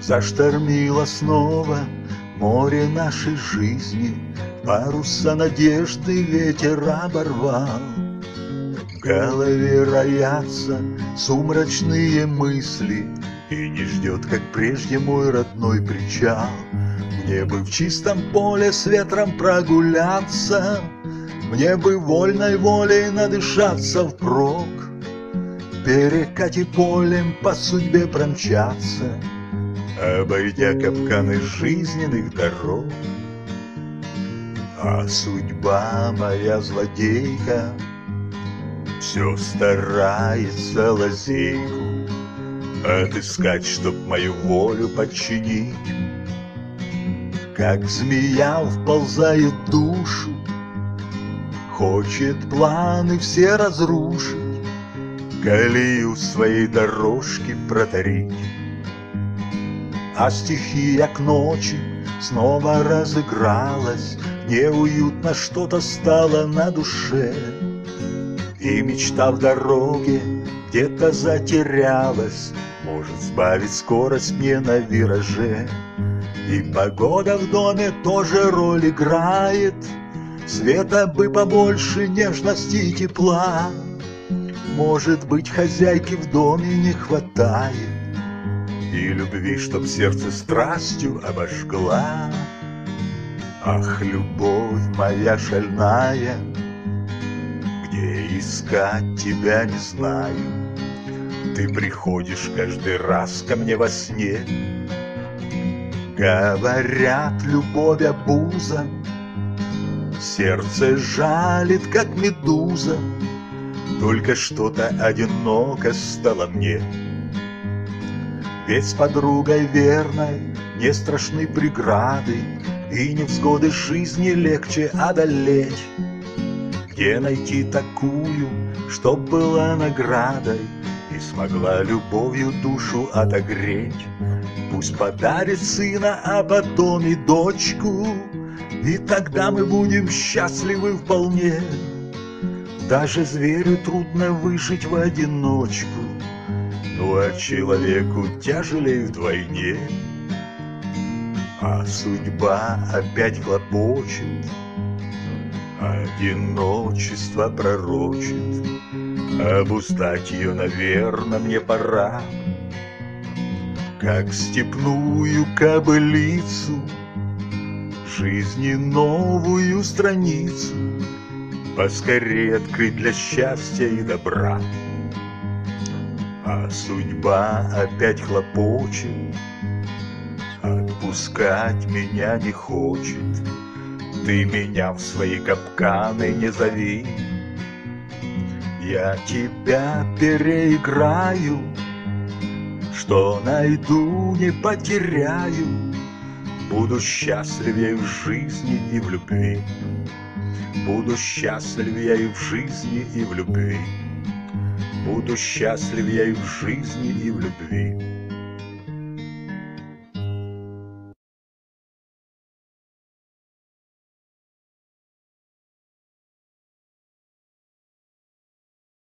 Заштормило снова море нашей жизни, Паруса надежды ветер оборвал. В голове роятся сумрачные мысли, И не ждет, как прежде, мой родной причал. Мне бы в чистом поле с ветром прогуляться, Мне бы вольной волей надышаться впрок, Перекати полем по судьбе промчаться — Обойдя капканы жизненных дорог. А судьба моя злодейка Все старается лазейку Отыскать, чтоб мою волю подчинить Как змея вползает душу Хочет планы все разрушить Колею своей дорожки протарить а стихия к ночи снова разыгралась, Неуютно что-то стало на душе. И мечта в дороге где-то затерялась, Может сбавить скорость мне на вираже. И погода в доме тоже роль играет, Света бы побольше нежности и тепла. Может быть, хозяйки в доме не хватает, и любви, чтоб сердце страстью обожгла. Ах, любовь моя шальная, Где искать тебя не знаю. Ты приходишь каждый раз ко мне во сне. Говорят, любовь обуза, Сердце жалит, как медуза, Только что-то одиноко стало мне. Ведь с подругой верной не страшны преграды, И невзгоды жизни легче одолеть. Где найти такую, чтоб была наградой И смогла любовью душу отогреть? Пусть подарит сына, а потом и дочку, И тогда мы будем счастливы вполне. Даже зверю трудно выжить в одиночку, ну а человеку тяжелее вдвойне. А судьба опять хлопочет Одиночество пророчит. Обустать ее, наверное, мне пора. Как степную кобылицу Жизни новую страницу Поскорее открыть для счастья и добра а судьба опять хлопочет, Отпускать меня не хочет. Ты меня в свои капканы не зови, Я тебя переиграю, Что найду, не потеряю, Буду счастлив я и в жизни, и в любви. Буду счастлив я и в жизни, и в любви. Буду счастлив я и в жизни, и в любви.